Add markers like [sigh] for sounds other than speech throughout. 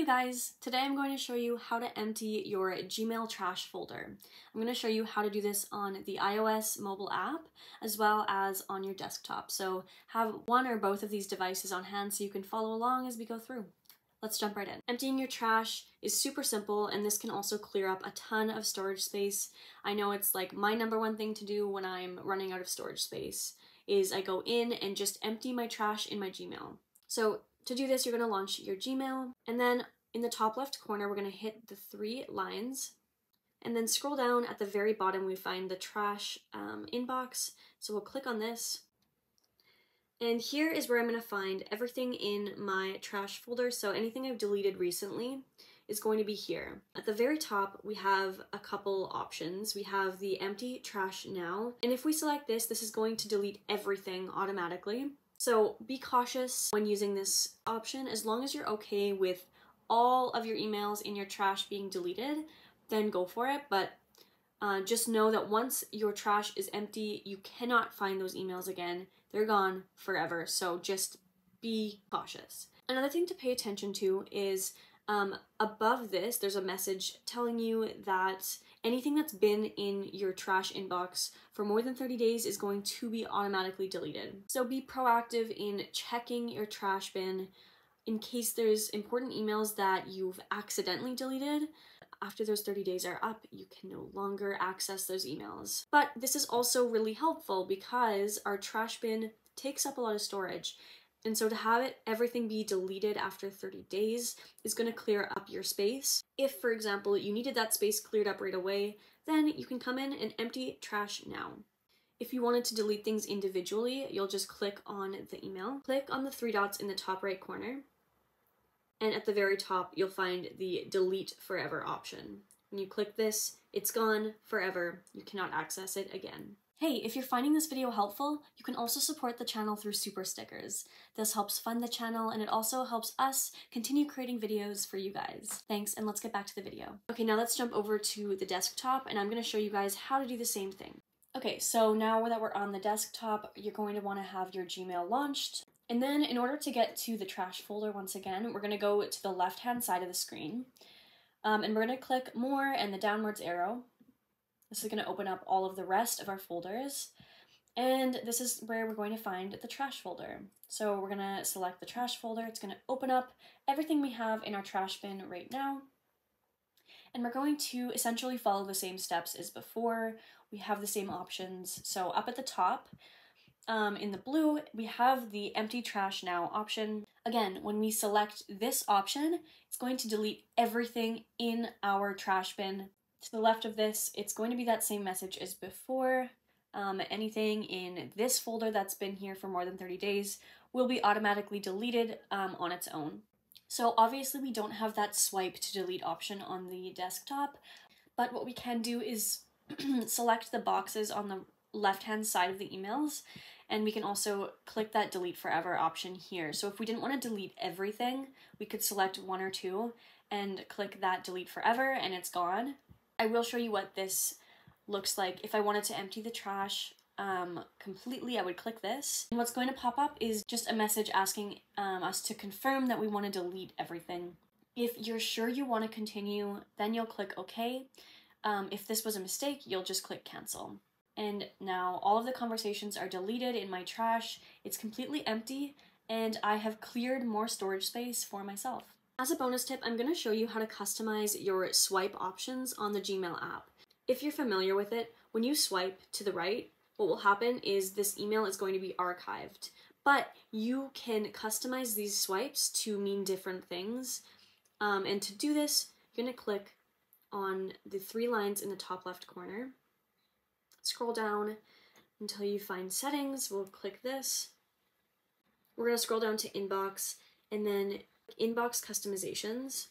you guys! Today I'm going to show you how to empty your Gmail trash folder. I'm going to show you how to do this on the iOS mobile app as well as on your desktop. So have one or both of these devices on hand so you can follow along as we go through. Let's jump right in. Emptying your trash is super simple and this can also clear up a ton of storage space. I know it's like my number one thing to do when I'm running out of storage space is I go in and just empty my trash in my Gmail. So to do this, you're going to launch your Gmail, and then in the top left corner, we're going to hit the three lines, and then scroll down at the very bottom, we find the trash um, inbox. So we'll click on this, and here is where I'm going to find everything in my trash folder. So anything I've deleted recently is going to be here. At the very top, we have a couple options. We have the empty trash now. And if we select this, this is going to delete everything automatically. So be cautious when using this option. As long as you're okay with all of your emails in your trash being deleted, then go for it. But uh, just know that once your trash is empty, you cannot find those emails again. They're gone forever. So just be cautious. Another thing to pay attention to is um, above this, there's a message telling you that anything that's been in your trash inbox for more than 30 days is going to be automatically deleted. So be proactive in checking your trash bin in case there's important emails that you've accidentally deleted. After those 30 days are up, you can no longer access those emails. But this is also really helpful because our trash bin takes up a lot of storage. And so to have it everything be deleted after 30 days is going to clear up your space. If, for example, you needed that space cleared up right away, then you can come in and empty trash now. If you wanted to delete things individually, you'll just click on the email. Click on the three dots in the top right corner. And at the very top, you'll find the delete forever option. When you click this, it's gone forever. You cannot access it again. Hey, if you're finding this video helpful, you can also support the channel through super stickers. This helps fund the channel and it also helps us continue creating videos for you guys. Thanks, and let's get back to the video. Okay, now let's jump over to the desktop and I'm gonna show you guys how to do the same thing. Okay, so now that we're on the desktop, you're going to wanna have your Gmail launched. And then in order to get to the trash folder once again, we're gonna go to the left-hand side of the screen. Um, and we're gonna click more and the downwards arrow this is going to open up all of the rest of our folders. And this is where we're going to find the trash folder. So we're going to select the trash folder. It's going to open up everything we have in our trash bin right now. And we're going to essentially follow the same steps as before. We have the same options. So up at the top, um, in the blue, we have the empty trash now option. Again, when we select this option, it's going to delete everything in our trash bin to the left of this, it's going to be that same message as before. Um, anything in this folder that's been here for more than 30 days will be automatically deleted um, on its own. So obviously we don't have that swipe to delete option on the desktop, but what we can do is [clears throat] select the boxes on the left-hand side of the emails, and we can also click that delete forever option here. So if we didn't want to delete everything, we could select one or two and click that delete forever and it's gone. I will show you what this looks like. If I wanted to empty the trash um, completely, I would click this. And what's going to pop up is just a message asking um, us to confirm that we want to delete everything. If you're sure you want to continue, then you'll click OK. Um, if this was a mistake, you'll just click cancel. And now all of the conversations are deleted in my trash. It's completely empty and I have cleared more storage space for myself. As a bonus tip, I'm going to show you how to customize your swipe options on the Gmail app. If you're familiar with it, when you swipe to the right, what will happen is this email is going to be archived. But you can customize these swipes to mean different things. Um, and to do this, you're going to click on the three lines in the top left corner. Scroll down until you find settings. We'll click this. We're going to scroll down to inbox and then inbox customizations,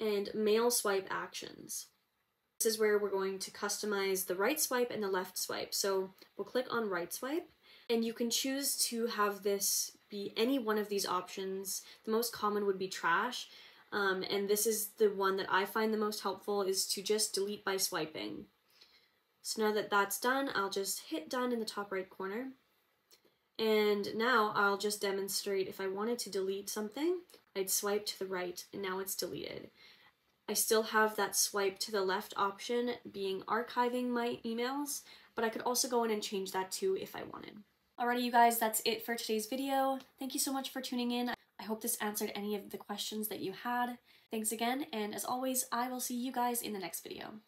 and mail swipe actions. This is where we're going to customize the right swipe and the left swipe. So we'll click on right swipe and you can choose to have this be any one of these options. The most common would be trash. Um, and this is the one that I find the most helpful is to just delete by swiping. So now that that's done, I'll just hit done in the top right corner. And now I'll just demonstrate if I wanted to delete something, I'd swipe to the right and now it's deleted. I still have that swipe to the left option being archiving my emails, but I could also go in and change that too if I wanted. Alrighty, you guys, that's it for today's video. Thank you so much for tuning in. I hope this answered any of the questions that you had. Thanks again, and as always, I will see you guys in the next video.